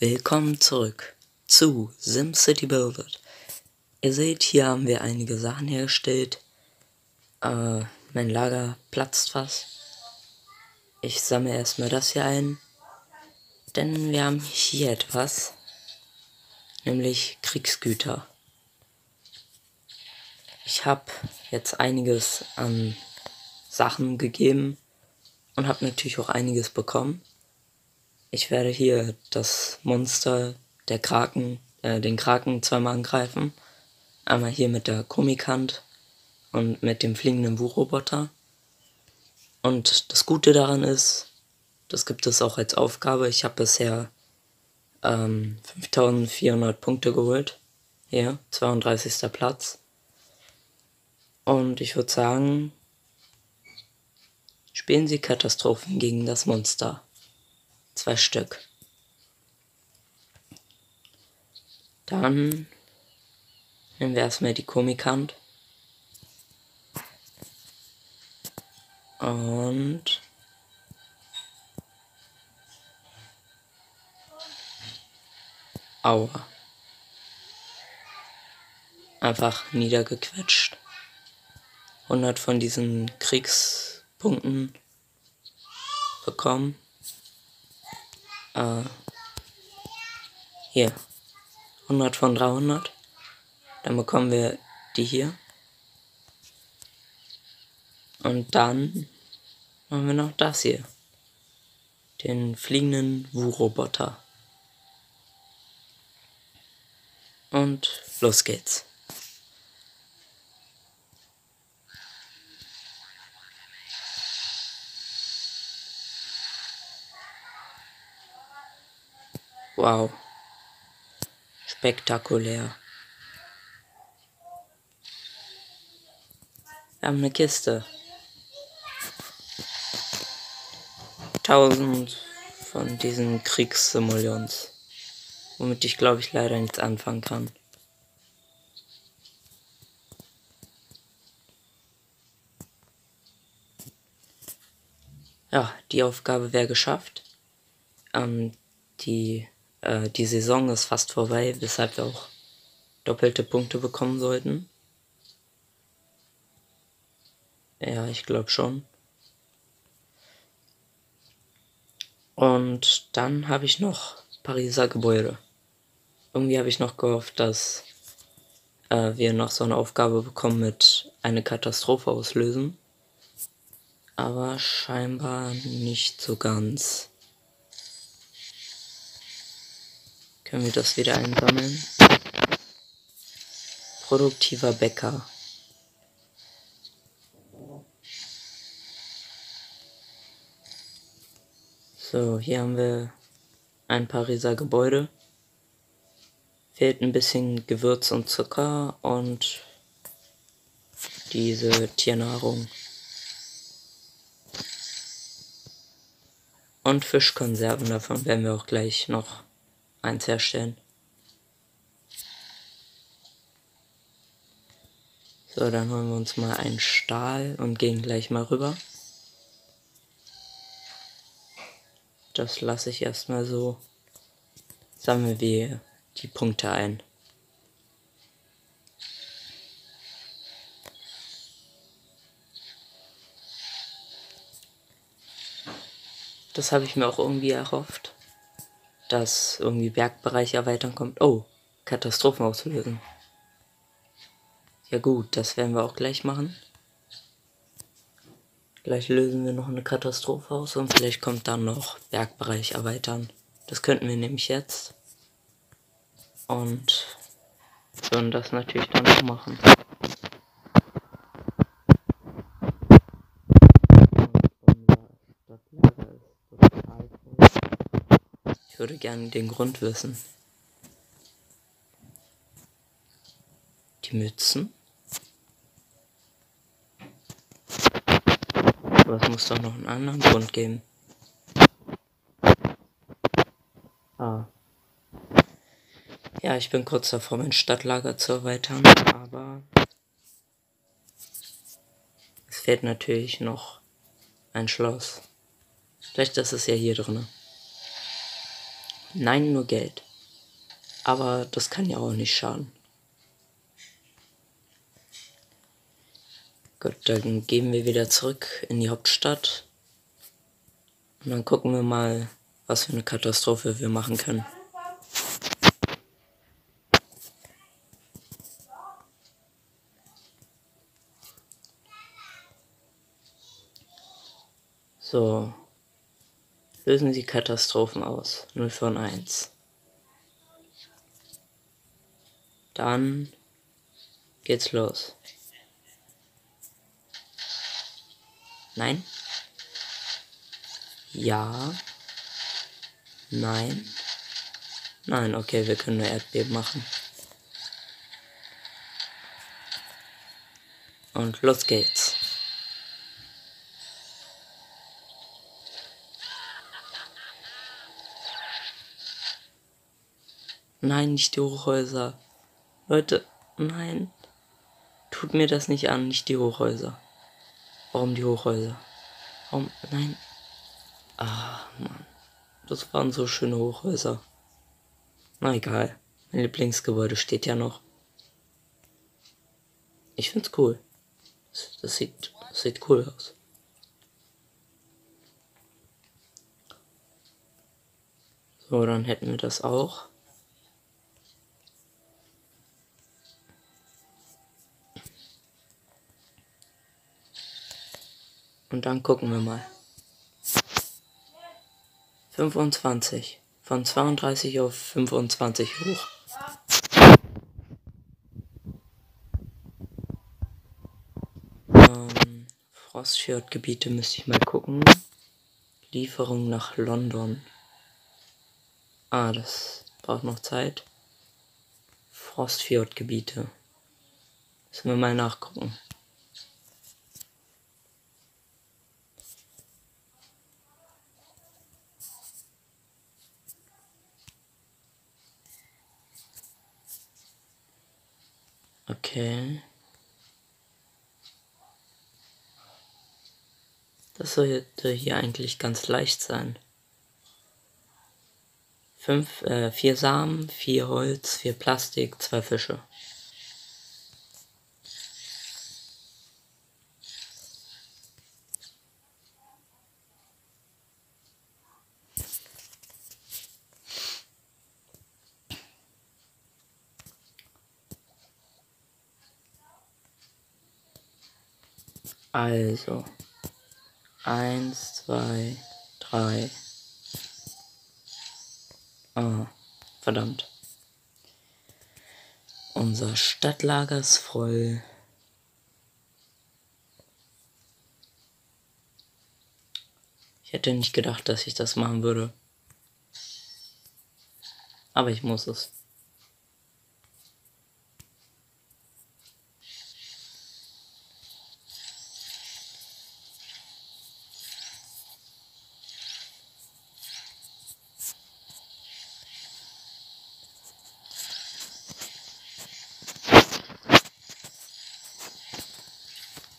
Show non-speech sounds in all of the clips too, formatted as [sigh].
Willkommen zurück zu SimCity Builded. Ihr seht, hier haben wir einige Sachen hergestellt. Äh, mein Lager platzt fast. Ich sammle erstmal das hier ein. Denn wir haben hier etwas. Nämlich Kriegsgüter. Ich habe jetzt einiges an Sachen gegeben und habe natürlich auch einiges bekommen. Ich werde hier das Monster, der Kraken, äh, den Kraken zweimal angreifen. Einmal hier mit der Komikant und mit dem fliegenden Buchroboter. Und das Gute daran ist, das gibt es auch als Aufgabe. Ich habe bisher ähm, 5400 Punkte geholt. Hier, 32. Platz. Und ich würde sagen, spielen Sie Katastrophen gegen das Monster. Zwei Stück. Dann nehmen wir erstmal die Komikant. Und Aua. Einfach niedergequetscht. 100 von diesen Kriegspunkten bekommen. Äh, hier. 100 von 300. Dann bekommen wir die hier. Und dann machen wir noch das hier. Den fliegenden Wu-Roboter. Und los geht's. Wow. Spektakulär. Wir haben eine Kiste. Tausend von diesen Kriegssimoleons. Womit ich glaube ich leider nichts anfangen kann. Ja, die Aufgabe wäre geschafft. Ähm, die äh, die Saison ist fast vorbei, weshalb wir auch doppelte Punkte bekommen sollten. Ja, ich glaube schon. Und dann habe ich noch Pariser Gebäude. Irgendwie habe ich noch gehofft, dass äh, wir noch so eine Aufgabe bekommen mit eine Katastrophe auslösen. Aber scheinbar nicht so ganz. Können wir das wieder einsammeln? Produktiver Bäcker. So, hier haben wir ein Pariser Gebäude. Fehlt ein bisschen Gewürz und Zucker und diese Tiernahrung. Und Fischkonserven, davon werden wir auch gleich noch eins herstellen. So, dann holen wir uns mal einen Stahl und gehen gleich mal rüber. Das lasse ich erstmal so. Sammeln wir die Punkte ein. Das habe ich mir auch irgendwie erhofft dass irgendwie Bergbereich erweitern kommt. Oh, Katastrophen auslösen. Ja gut, das werden wir auch gleich machen. Gleich lösen wir noch eine Katastrophe aus und vielleicht kommt dann noch Bergbereich erweitern. Das könnten wir nämlich jetzt. Und würden das natürlich dann auch machen. Ich würde gerne den Grund wissen. Die Mützen? Aber es muss doch noch einen anderen Grund geben. Ah. Ja, ich bin kurz davor, mein Stadtlager zu erweitern, aber es fehlt natürlich noch ein Schloss. Vielleicht ist es ja hier drin. Nein, nur Geld. Aber das kann ja auch nicht schaden. Gut, dann gehen wir wieder zurück in die Hauptstadt. Und dann gucken wir mal, was für eine Katastrophe wir machen können. So. Lösen Sie Katastrophen aus. 0 von 1. Dann geht's los. Nein. Ja. Nein. Nein, okay, wir können nur Erdbeben machen. Und los geht's. Nein, nicht die Hochhäuser. Leute, nein. Tut mir das nicht an, nicht die Hochhäuser. Warum die Hochhäuser? Warum? Nein. Ah, Mann. Das waren so schöne Hochhäuser. Na egal. Mein Lieblingsgebäude steht ja noch. Ich find's cool. Das, das sieht, das sieht cool aus. So, dann hätten wir das auch. Und dann gucken wir mal. 25. Von 32 auf 25 hoch. Ähm, Frostfjordgebiete müsste ich mal gucken. Lieferung nach London. Ah, das braucht noch Zeit. Frostfjordgebiete. Müssen wir mal nachgucken. Okay. Das sollte hier eigentlich ganz leicht sein. Fünf, äh, vier Samen, vier Holz, vier Plastik, zwei Fische. Also. Eins, zwei, drei. Ah, verdammt. Unser Stadtlager ist voll. Ich hätte nicht gedacht, dass ich das machen würde. Aber ich muss es.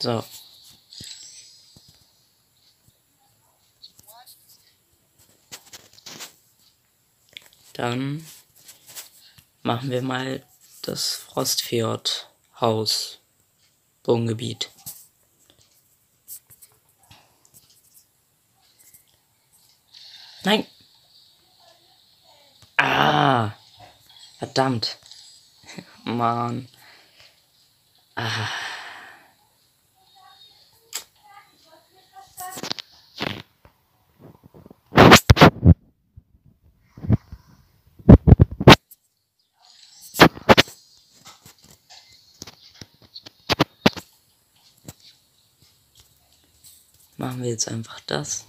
So. Dann machen wir mal das Frostfjord Haus Wohngebiet. Nein. Ah. Verdammt. [laughs] Mann. Ah. Machen wir jetzt einfach das,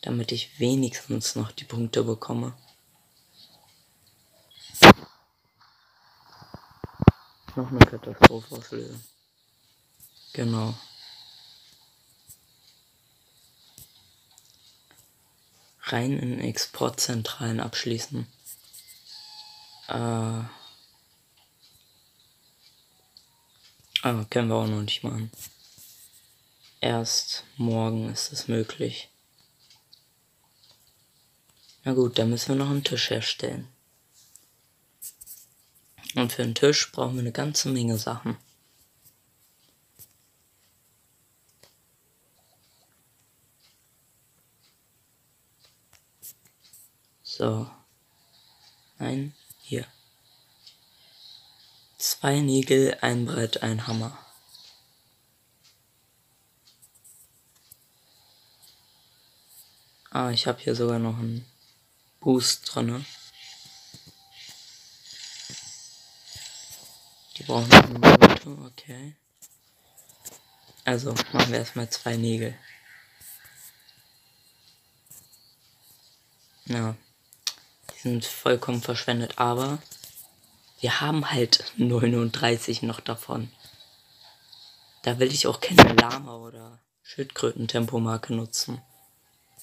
damit ich wenigstens noch die Punkte bekomme. Noch eine Katastrophe auslösen. Genau. Rein in Exportzentralen abschließen. Äh. Ah, können wir auch noch nicht machen. Erst morgen ist es möglich. Na gut, dann müssen wir noch einen Tisch herstellen. Und für einen Tisch brauchen wir eine ganze Menge Sachen. So. Nein, hier. Zwei Nägel, ein Brett, ein Hammer. Ah, ich habe hier sogar noch einen Boost drin. Die brauchen eine Minute, okay. Also machen wir erstmal zwei Nägel. Ja, die sind vollkommen verschwendet, aber wir haben halt 39 noch davon. Da will ich auch keine Lama oder Schildkröten-Tempomarke nutzen.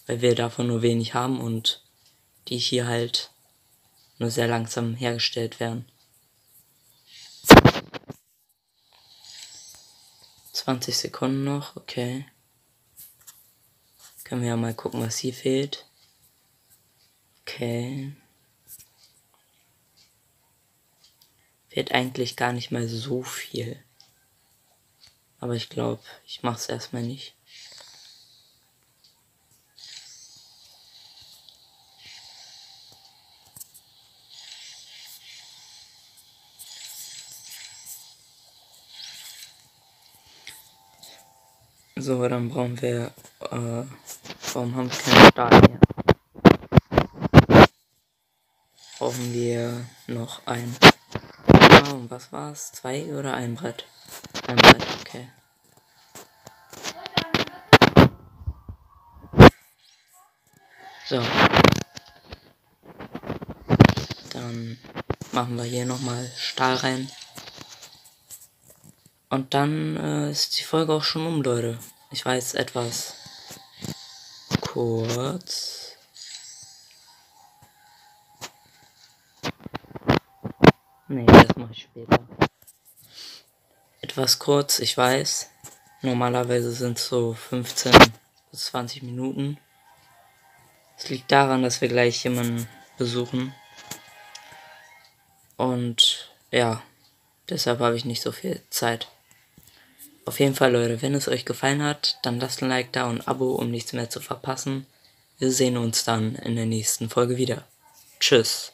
Weil wir davon nur wenig haben und die hier halt nur sehr langsam hergestellt werden. 20 Sekunden noch, okay. Können wir ja mal gucken, was hier fehlt. Okay. Fehlt eigentlich gar nicht mal so viel. Aber ich glaube, ich mache es erstmal nicht. So, dann brauchen wir. Äh, warum haben wir keinen Stahl mehr? Brauchen wir noch ein. Oh, was war's? Zwei oder ein Brett? Ein Brett, okay. So. Dann machen wir hier nochmal Stahl rein. Und dann äh, ist die Folge auch schon um, Leute. Ich weiß etwas kurz. Nee, das mache ich später. Etwas kurz, ich weiß. Normalerweise sind es so 15 bis 20 Minuten. Es liegt daran, dass wir gleich jemanden besuchen. Und ja, deshalb habe ich nicht so viel Zeit. Auf jeden Fall, Leute, wenn es euch gefallen hat, dann lasst ein Like da und ein Abo, um nichts mehr zu verpassen. Wir sehen uns dann in der nächsten Folge wieder. Tschüss.